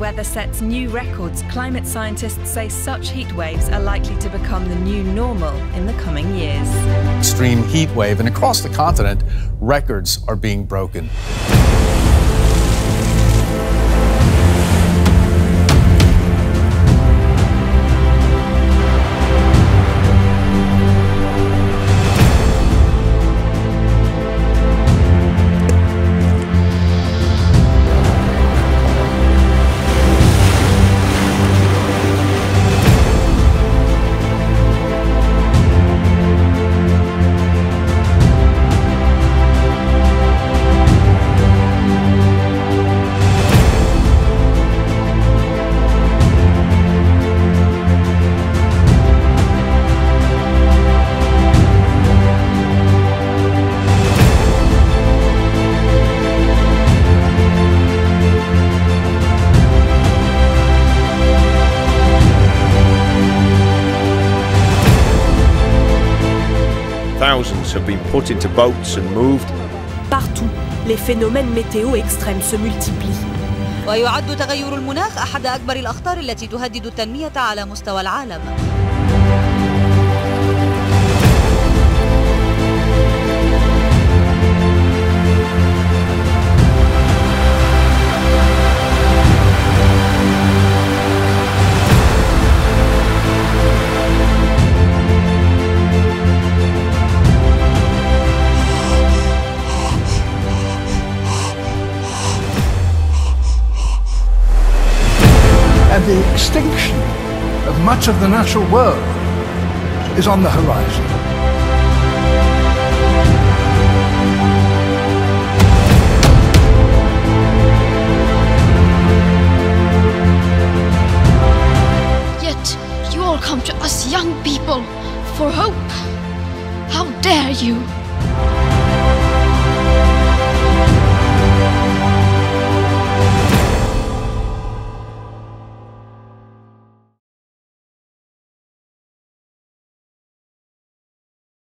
weather sets new records, climate scientists say such heat waves are likely to become the new normal in the coming years. Extreme heat wave, and across the continent, records are being broken. Thousands have been put into boats and moved. Partout, les phénomènes météo extrêmes se multiplient. ويعد تغير المناخ أحد أكبر الأخطار التي تهدد التنمية على مستوى العالم the extinction of much of the natural world is on the horizon. Yet you all come to us young people for hope. How dare you?